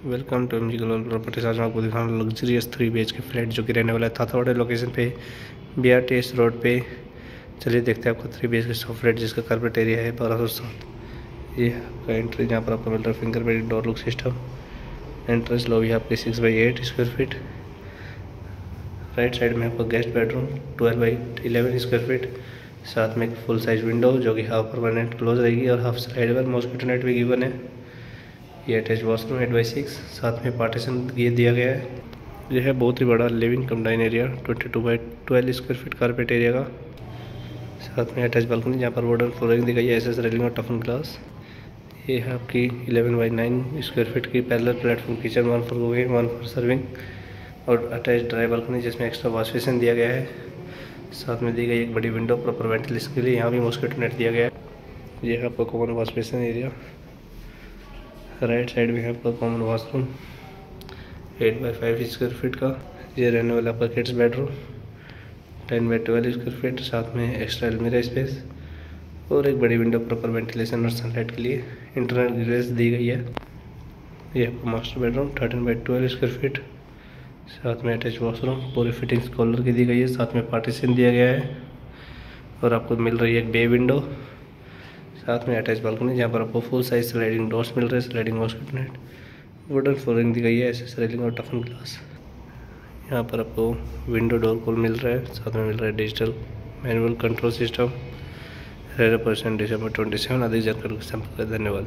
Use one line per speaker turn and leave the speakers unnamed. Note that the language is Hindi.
Welcome to M G global properties आज मैं आपको दिखाऊँगा luxurious three B K flat जो कि रहने वाला है थाथावाड़े लोकेशन पे B R T S road पे। चलिए देखते हैं आपको थ्री बी एच के सौ फ्लैट जिसका कारपेट एरिया है बारह सौ सात। ये आपका एंट्री जहाँ पर आपको मिल रहा है finger print door lock system entrance lobby आपकी six by eight square feet right side में आपका guest bedroom twelve by eleven square feet साथ में एक फुल साइज़ विंडो जो कि हाफ़ परमानेंट क्लोज रहेगी और हाफ़ स्लाइडेबल मॉस्किटो नेट भी गिवन है। ये attach washroom eight by six साथ में पार्टीशन ये दिया गया है। यह है बहुत ही बड़ा living cum dine area twenty two by twelve square feet carpet area का। साथ में अटैच बालकनी जहाँ पर वुडन फ्लोरिंग दी गई है एस एस रेलिंग और टफन ग्लास ये है आपकी eleven by nine square feet की parallel platform kitchen one for cooking one for serving और अटैच ड्राई बालकनी जिसमें एक्स्ट्रा वॉश बेसिन दिया गया है। साथ में दी गई एक बड़ी विंडो प्रॉपर वेंटिलेशन के लिए, यहाँ भी मॉस्किटो नेट दिया गया है। ये है आपका common wash basin area right side में है आपका common washroom eight by five square feet का. ये रहने वाला आपका kids bedroom ten by twelve square feet साथ में एक्स्ट्रा अलमीरा स्पेस और एक बड़ी विंडो प्रॉपर वेंटिलेशन और सनलाइट के लिए इंटरनल ग्रेस दी गई है. ये आपका master bedroom thirteen by twelve square feet साथ में अटैच वॉशरूम पूरी फिटिंग्स कॉलर की दी गई है. साथ में पार्टीशन दिया गया है. और आपको मिल रही है बे विंडो साथ में अटैच बालकनी जहाँ पर आपको फुल साइज़ स्लाइडिंग डोर्स मिल रहे हैं स्लाइडिंग वॉशकट नेट वुडन फ्लोरिंग दी गई है, ऐसे रेलिंग और टफन ग्लास यहाँ पर आपको विंडो डोर कॉल मिल रहा है, साथ में मिल रहा है digital manual control system RERA percent twenty seven अधिक जानकारी धन्यवाद।